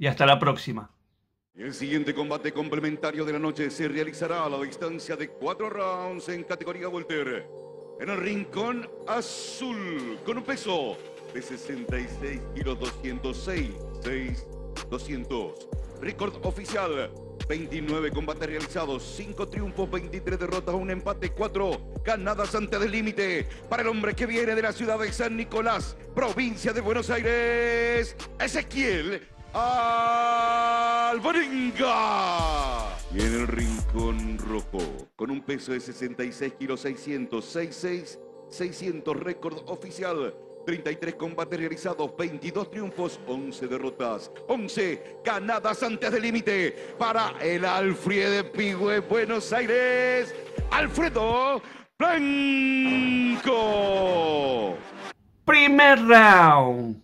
y hasta la próxima. El siguiente combate complementario de la noche se realizará a la distancia de cuatro rounds en categoría Volter. En el rincón azul, con un peso de 66 kilos 206, 6, 200. Récord oficial, 29 combates realizados, 5 triunfos, 23 derrotas, un empate, 4 ganadas antes del límite. Para el hombre que viene de la ciudad de San Nicolás, provincia de Buenos Aires, Ezequiel Alvarenga. Y en el rincón rojo, con un peso de 66 kilos 600, 66, 600, récord oficial. 33 combates realizados, 22 triunfos, 11 derrotas, 11 ganadas antes del límite para el Alfredo Pigüe Buenos Aires, Alfredo Blanco. Primer round.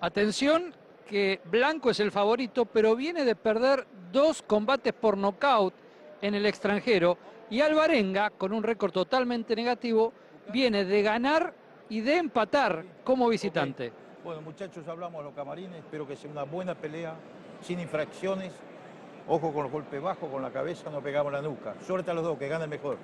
Atención que Blanco es el favorito, pero viene de perder dos combates por nocaut en el extranjero y Alvarenga, con un récord totalmente negativo, viene de ganar y de empatar como visitante. Bueno, muchachos, hablamos a los camarines. Espero que sea una buena pelea, sin infracciones. Ojo con los golpes bajos, con la cabeza, no pegamos la nuca. Suerte a los dos, que ganen mejor.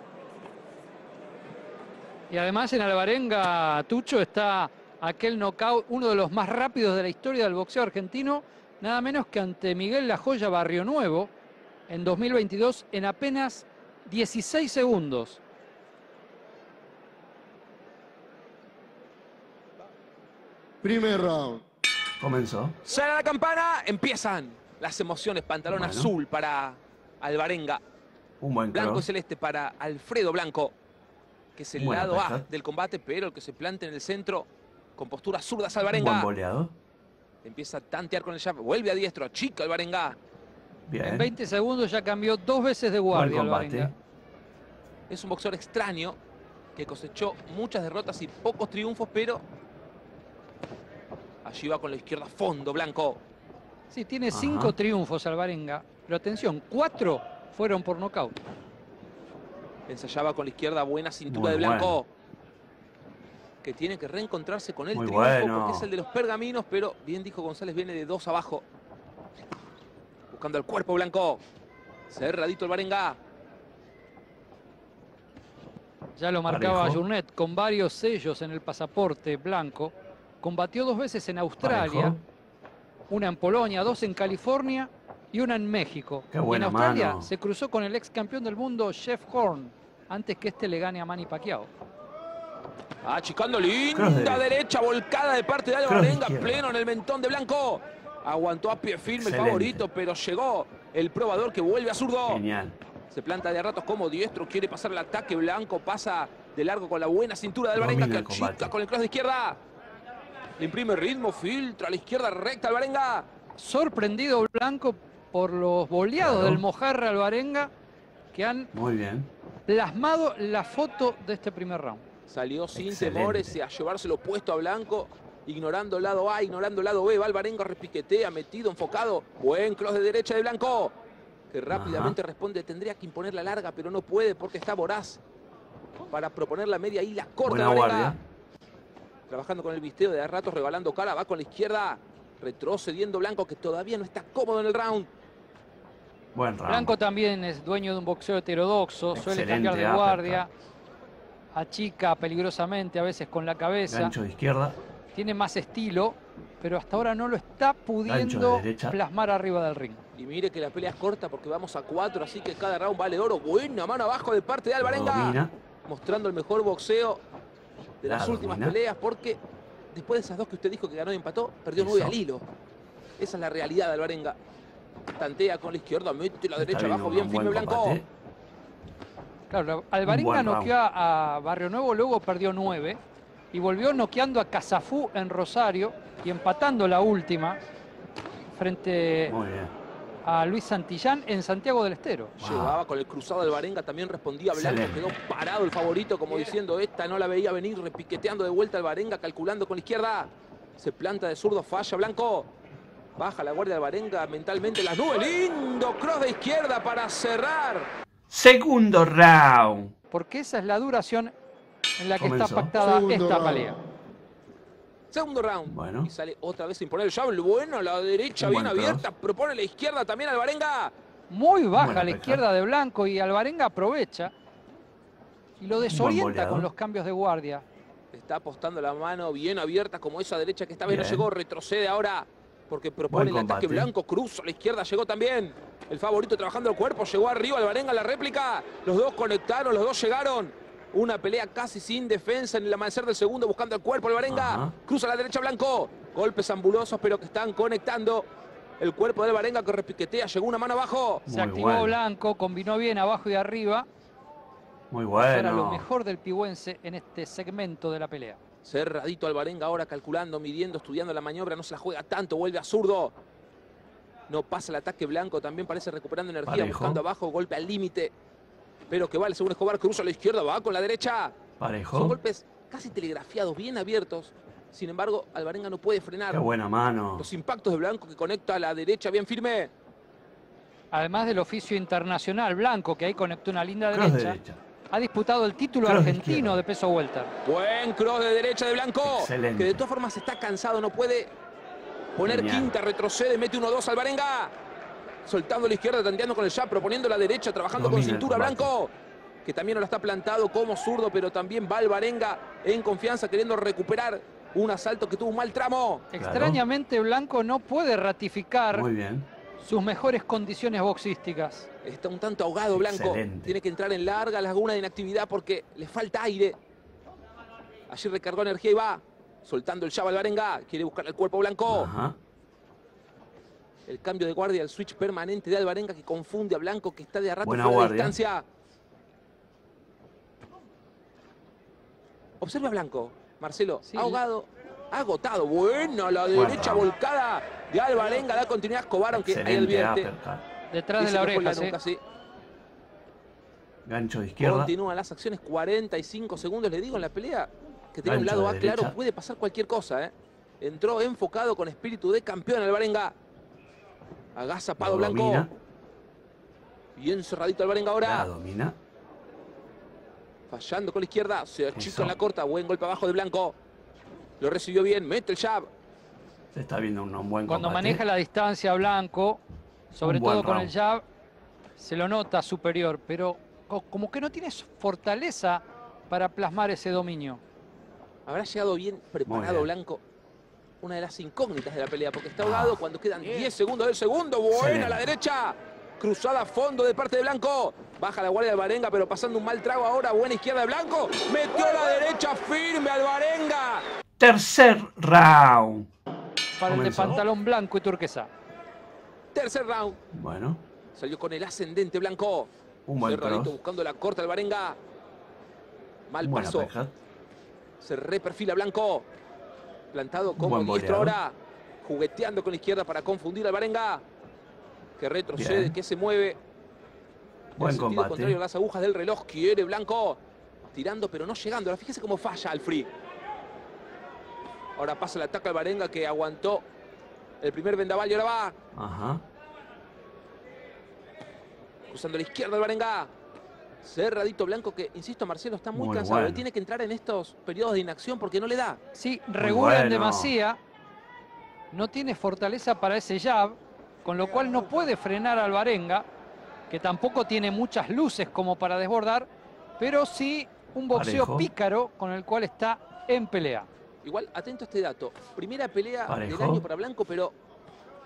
Y además en Alvarenga, Tucho, está aquel knockout, uno de los más rápidos de la historia del boxeo argentino, nada menos que ante Miguel La Joya Barrio Nuevo en 2022 en apenas 16 segundos. Primer round. Comenzó. Suena la campana, empiezan las emociones. Pantalón Bueno. azul para Alvarenga. Un buen Blanco cross. celeste para Alfredo Blanco, que es el Buena lado A del combate, pero el que se planta en el centro con postura zurda Un buen Alvarenga. boleado. Empieza a tantear con el jab, vuelve a diestro, chica Alvarenga. En Bien. 20 segundos ya cambió dos veces de Buen guardia combate. Alvarenga. Es un boxeador extraño que cosechó muchas derrotas y pocos triunfos, pero allí va con la izquierda fondo Blanco. Sí, tiene Ajá. cinco triunfos Alvarenga, pero atención, cuatro fueron por nocaut. Ensayaba con la izquierda, buena cintura Muy de Blanco. Que tiene que reencontrarse con el Muy triunfo bueno. porque es el de los pergaminos, pero bien dijo González, viene de dos abajo. Buscando el cuerpo Blanco. Cerradito el Barenga. Ya lo marcaba Parejo. Journet con varios sellos en el pasaporte blanco. Combatió dos veces en Australia, Parejo. una en Polonia, dos en California y una en México. Qué Y en Australia mano. se cruzó con el ex campeón del mundo, Jeff Horn, antes que este le gane a Manny Pacquiao. Achicando linda derecha. derecha, volcada de parte de Alvarenga, izquierda. pleno en el mentón de Blanco. Aguantó a pie firme el Excelente. favorito, pero llegó el probador que vuelve a zurdo. Genial. Se planta de a ratos como diestro, quiere pasar el ataque. Blanco pasa de largo con la buena cintura de Alvarenga que achica con el cross de izquierda. Le imprime ritmo, filtra a la izquierda recta Alvarenga. Sorprendido Blanco por los boleados Claro. del Mojarra Alvarenga que han Muy bien. plasmado la foto de este primer round. Salió sin Excelente. temores a llevárselo puesto a Blanco, ignorando el lado A, ignorando el lado B. Va Alvarenga, repiquetea, metido, enfocado. Buen cross de derecha de Blanco, que rápidamente responde. Tendría que imponer la larga, pero no puede porque está voraz para proponer la media y la corta. Buena. Trabajando con el visteo de a ratos, regalando cara, va con la izquierda. Retrocediendo Blanco, que todavía no está cómodo en el round. Buen round. Blanco también es dueño de un boxeo heterodoxo, suele cambiar de guardia, achica peligrosamente a veces con la cabeza, Gancho de izquierda. tiene más estilo pero hasta ahora no lo está pudiendo plasmar arriba del ring. Y mire que la pelea es corta porque vamos a cuatro, así que cada round vale oro. Buena mano abajo de parte de Alvarenga. domina. Mostrando el mejor boxeo de La las últimas domina. peleas porque después de esas dos que usted dijo que ganó y empató, perdió Eso. nueve al hilo. Esa es la realidad de Alvarenga. Tantea con la izquierda, mete la derecha abajo, bien firme Blanco. combate. Claro, Alvarenga noqueó a Barrio Nuevo, luego perdió nueve y volvió noqueando a Casafú en Rosario y empatando la última frente a Luis Santillán en Santiago del Estero. Wow. Llegaba con el cruzado del Barenga, también respondía Blanco, Excelente. quedó parado el favorito, como diciendo, esta no la veía venir, repiqueteando de vuelta al Barenga, calculando con la izquierda. Se planta de zurdo, falla Blanco. Baja la guardia del Barenga mentalmente en las nubes. Lindo cross de izquierda para cerrar. Segundo round. Porque esa es la duración en la que Comenzó. está pactada Segundo esta round. pelea. Segundo round. Bueno. Y sale otra vez sin poner el jab. Bueno, la derecha bien abierta. Propone la izquierda también al Barenga. Muy baja a la izquierda de Blanco y Alvarenga aprovecha y lo desorienta con los cambios de guardia. Está apostando la mano bien abierta como esa derecha que esta vez no llegó. Retrocede ahora porque propone el ataque blanco. Cruza a la izquierda, llegó también. El favorito trabajando el cuerpo, llegó arriba Alvarenga la réplica. Los dos conectaron, los dos llegaron. Una pelea casi sin defensa en el amanecer del segundo, buscando el cuerpo Alvarenga. Ajá. Cruza a la derecha Blanco. Golpes ambulosos, pero que están conectando. El cuerpo de Alvarenga que repiquetea, llegó una mano abajo. Se Muy activó bueno. Blanco, combinó bien abajo y arriba. Muy Eso Era lo bueno. mejor del pigüense en este segmento de la pelea. Cerradito Alvarenga ahora calculando, midiendo, estudiando la maniobra, no se la juega tanto, vuelve a zurdo. No pasa el ataque blanco, también parece recuperando energía, Parejo. buscando abajo, golpe al límite. Pero que vale, según Escobar, cruza a la izquierda, va con la derecha. Son Parejo. golpes casi telegrafiados, bien abiertos. Sin embargo, Alvarenga no puede frenar. Qué buena mano. Los impactos de Blanco que conecta a la derecha bien firme. Además del oficio internacional Blanco, que ahí conectó una linda derecha, derecha. Ha disputado el título Cross de argentino izquierda. de peso welter. Buen cross de derecha de Blanco. Excelente. Que de todas formas está cansado, no puede poner Genial. quinta, retrocede, mete 1-2 al Barenga. Soltando la izquierda, tanteando con el jab, proponiendo la derecha, trabajando con Domina cintura. Blanco. Que también no la está plantado como zurdo, pero también va al Barenga en confianza, queriendo recuperar un asalto que tuvo un mal tramo. Extrañamente Blanco no puede ratificar Muy bien. sus mejores condiciones boxísticas. Está un tanto ahogado Blanco. Excelente. Tiene que entrar en larga laguna de inactividad porque le falta aire. Allí recargó energía y va. Soltando el jab al Barenga. Quiere buscar el cuerpo Blanco. Ajá. El cambio de guardia, el switch permanente de Alvarenga que confunde a Blanco que está de a rato Buena fuera de distancia. Observa a Blanco, Marcelo, Sí, ahogado, agotado. Bueno, la derecha volcada de Alvarenga da continuidad a Escobar, aunque ahí advierte. uppercut. Detrás de la oreja, ¿sí? Gancho de izquierda. Continúan las acciones, 45 segundos, le digo, en la pelea. Que tiene un lado A claro, puede pasar cualquier cosa, ¿eh? Entró enfocado con espíritu de campeón Alvarenga. Agazapado Lo Blanco. domina. Bien cerradito Alvarenga ahora. La domina. Fallando con la izquierda, se achica en la corta, buen golpe abajo de Blanco. Lo recibió bien, mete el jab. Se está viendo un, un buen Cuando combate. maneja la distancia Blanco, sobre todo con el jab, se lo nota superior, pero co- como que no tiene fortaleza para plasmar ese dominio. Habrá llegado bien preparado bien. Blanco. Una de las incógnitas de la pelea, porque está ahogado Ah. cuando quedan 10 segundos del segundo. Buena la derecha. Cruzada a fondo de parte de Blanco. Baja la guardia de Barenga, pero pasando un mal trago ahora. Buena izquierda de Blanco. Metió la derecha firme al Barenga. Tercer round. Para el de pantalón blanco y turquesa. Tercer round. Bueno, Salió con el ascendente Blanco. un buen cross. buscando la corta al Barenga. Mal Buena paso. Se reperfila Blanco. Plantado como diestro ahora. Jugueteando con la izquierda para confundir al Barenga. Que retrocede, Bien. que se mueve. Buen combate. contrario a las agujas del reloj. Quiere Blanco. Tirando, pero no llegando. Ahora fíjese cómo falla al free. Ahora pasa el ataque al Barenga que aguantó el primer vendaval y ahora va. Ajá. Cruzando la izquierda el Barenga. Cerradito Blanco que, insisto, Marcelo está muy, Muy cansado. Él bueno. tiene que entrar en estos periodos de inacción porque no le da. Sí, regula en bueno. demasía, no tiene fortaleza para ese jab, con lo cual no puede frenar al Barenga, que tampoco tiene muchas luces como para desbordar, pero sí un boxeo Parejo. pícaro con el cual está en pelea. Igual, atento a este dato. Primera pelea Parejo. del año para Blanco, pero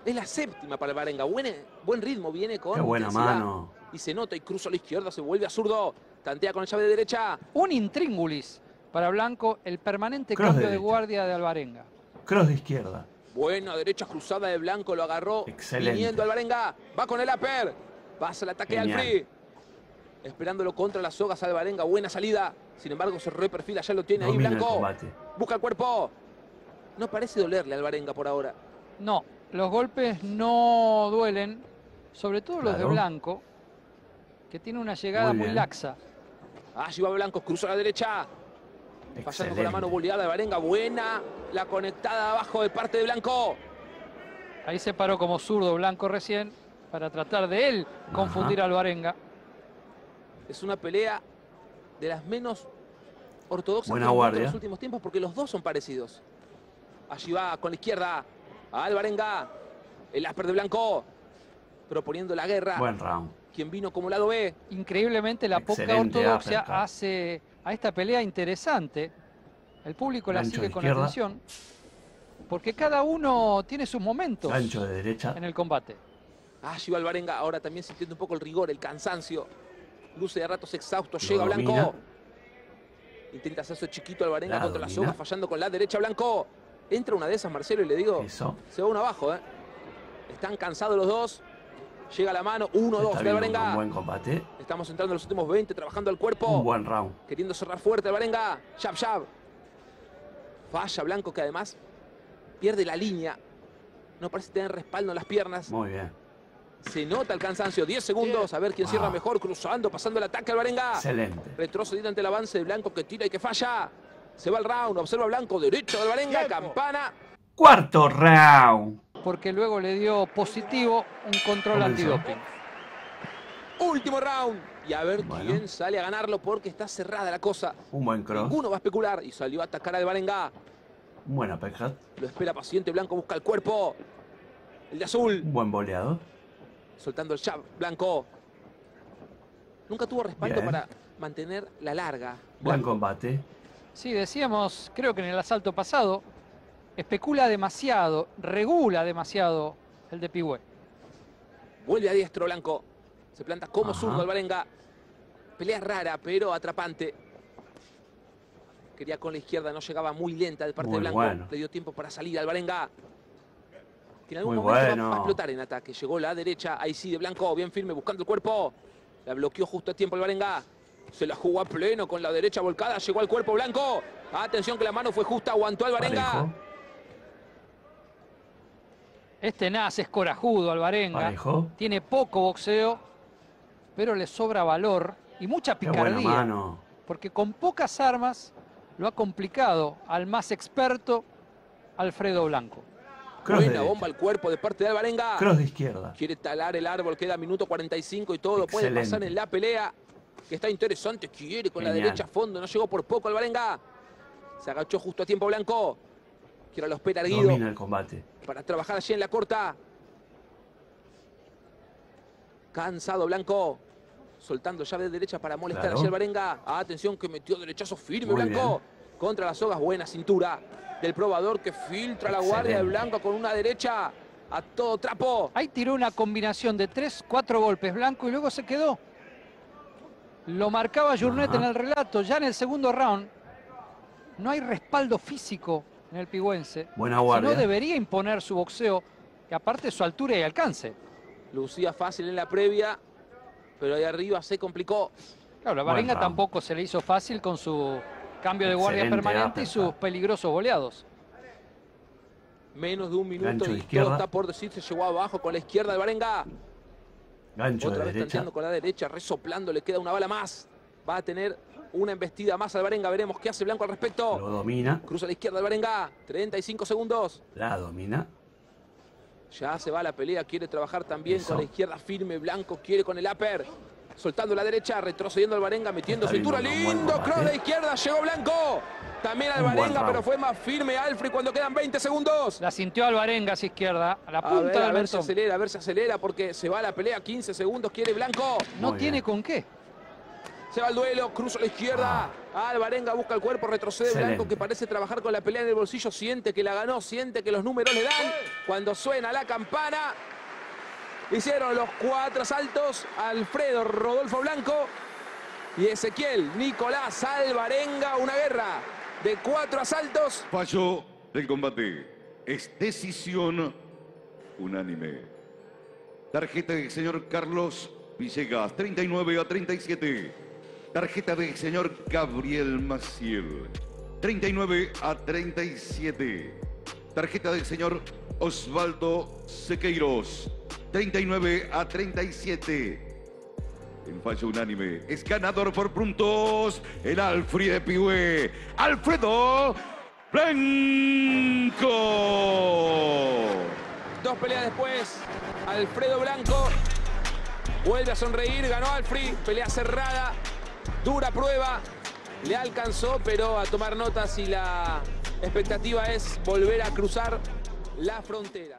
es la séptima para Alvarenga. Buen, buen ritmo, viene con Qué buena intensidad. mano. Y se nota y cruza a la izquierda, se vuelve a zurdo. Tantea con la llave de derecha. Un intríngulis para Blanco, el permanente Cross cambio de guardia de Alvarenga. Cross de izquierda. Buena derecha cruzada de Blanco, lo agarró. Excelente. Viniendo Alvarenga. Va con el upper. Pasa el ataque Genial. al free. Esperándolo contra las sogas Alvarenga. Buena salida. Sin embargo, se reperfila. Ya lo tiene ahí el Blanco. Busca el cuerpo. No parece dolerle a Alvarenga por ahora. No, los golpes no duelen, sobre todo los de. Blanco, que tiene una llegada Muy laxa. Allí va Blanco, cruza a la derecha. Fallando con la mano Excelente. boleada de Alvarenga. Buena. La conectada abajo de parte de Blanco. Ahí se paró como zurdo Blanco recién para tratar de él confundir a Alvarenga. Es una pelea de las menos ortodoxas Buena que hemos visto guardia. en los últimos tiempos porque los dos son parecidos. Allí va con la izquierda a Alvarenga. El asper de Blanco. Proponiendo la guerra. Buen round. Quien vino como lado B. Increíblemente la poca ortodoxia hace a esta pelea interesante. El público la Gancho sigue con izquierda. atención porque cada uno tiene sus momentos Gancho de derecha. en el combate. Allí va Alvarenga. Ahora también sintiendo un poco el rigor, el cansancio. Luce de ratos exhausto. Lo Llega Blanco. domina. Intenta hacerse chiquito Alvarenga La contra la soga. Fallando con la derecha Blanco. Entra una de esas, Marcelo, y le digo. Eso. Se va uno abajo, ¿eh? Están cansados los dos. Llega la mano, 1-2 Está de viendo un Alvarenga. buen combate. Estamos entrando en los últimos 20, trabajando al cuerpo. Un buen round. Queriendo cerrar fuerte Alvarenga. Jab, jab. Falla Blanco, que además pierde la línea. No parece tener respaldo en las piernas. Muy bien. Se nota el cansancio. 10 segundos. A ver quién cierra mejor. Cruzando, pasando el ataque Alvarenga. Excelente. Retrocediendo ante el avance de Blanco que tira y que falla. Se va el round. Observa Blanco. Derecho de Alvarenga. Tiempo. Campana. Cuarto round. Porque luego le dio positivo un control antidoping. Último round. Y a ver Bueno. quién sale a ganarlo porque está cerrada la cosa. Un buen cross. Ninguno va a especular y salió a atacar al Alvarenga. Un buen uppercut. Lo espera paciente, Blanco busca el cuerpo. El de azul, Un buen boleado. Soltando el jab, Blanco. Nunca tuvo respaldo Bien. para mantener la larga. Buen combate. Sí, decíamos, creo que en el asalto pasado, especula demasiado, regula demasiado el de Pigüé. Vuelve a diestro Blanco. Se planta como zurdo Alvarenga. Pelea rara, pero atrapante. Quería con la izquierda, no llegaba muy lenta de parte Muy de Blanco. bueno. Le dio tiempo para salir Alvarenga. Que en algún Muy momento va- bueno. va a explotar en ataque. Llegó la derecha, ahí sí de Blanco, bien firme, buscando el cuerpo. La bloqueó justo a tiempo Alvarenga. Se la jugó a pleno con la derecha volcada. Llegó al cuerpo Blanco. Atención que la mano fue justa, aguantó Alvarenga. Parejo. Es tenaz, es corajudo Alvarenga. Parejo. Tiene poco boxeo, pero le sobra valor y mucha picardía. mano. Porque con pocas armas lo ha complicado al más experto Alfredo Blanco. Cross de Buena derecha. bomba al cuerpo de parte de Alvarenga. Cross de izquierda. Quiere talar el árbol, queda minuto 45 y todo puede Excelente. pasar en la pelea. Que está interesante, quiere con la derecha a fondo, no llegó por poco Alvarenga. Se agachó justo a tiempo Blanco. Quiere a los erguido Domina el combate. para trabajar allí en la corta. Cansado Blanco. Soltando llave de derecha para molestar Claro. allí Alvarenga. Atención que metió derechazo firme Muy Blanco. Contra las sogas, buena cintura del probador que filtra la guardia de. Blanco con una derecha a todo trapo. Ahí tiró una combinación de tres, cuatro golpes Blanco y luego se quedó. Lo marcaba Journet Ajá. en el relato. Ya en el segundo round no hay respaldo físico en el pigüense. Buena Si guardia. no debería imponer su boxeo, que aparte su altura y alcance. Lucía fácil en la previa, pero ahí arriba se complicó. Claro, la round. tampoco se le hizo fácil con su cambio de guardia Excelente permanente y sus peligrosos goleados. Menos de un minuto y está por decirse. Llegó abajo con la izquierda de Varenga. Gancho Otra de vez derecha. tanteando con la derecha, resoplando, le queda una bala más. Va a tener una embestida más al Varenga. Veremos qué hace Blanco al respecto. Lo domina. Cruza a la izquierda del Varenga. 35 segundos. La domina. Ya se va la pelea. Quiere trabajar también Eso. con la izquierda firme. Blanco quiere con el upper. Soltando la derecha, retrocediendo al Varenga, metiendo Está cintura. Lindo combate. cross de izquierda. Llegó Blanco. También al Un buen Varenga, round. pero fue más firme Alfred cuando quedan 20 segundos. La sintió Alvarenga hacia izquierda, a la A punta ver, del a ver si acelera, a ver si acelera, porque se va la pelea. 15 segundos, quiere Blanco. No Muy tiene bien. con qué. Se va al duelo, cruza a la izquierda. Alvarenga busca el cuerpo, retrocede Excelente. Blanco que parece trabajar con la pelea en el bolsillo. Siente que la ganó, siente que los números le dan. Cuando suena la campana, hicieron los cuatro asaltos. Alfredo Rodolfo Blanco y Ezequiel Nicolás Alvarenga. Una guerra de cuatro asaltos. Fallo del combate. Es decisión unánime. Tarjeta del señor Carlos Villegas, 39 a 37. Tarjeta del señor Gabriel Maciel, 39 a 37. Tarjeta del señor Osvaldo Sequeiros, 39 a 37. En fallo unánime es ganador por puntos el Alfred Pihué. Alfredo Blanco. Dos peleas después, Alfredo Blanco vuelve a sonreír, ganó Alfred, pelea cerrada, dura prueba, le alcanzó, pero a tomar notas y la expectativa es volver a cruzar la frontera.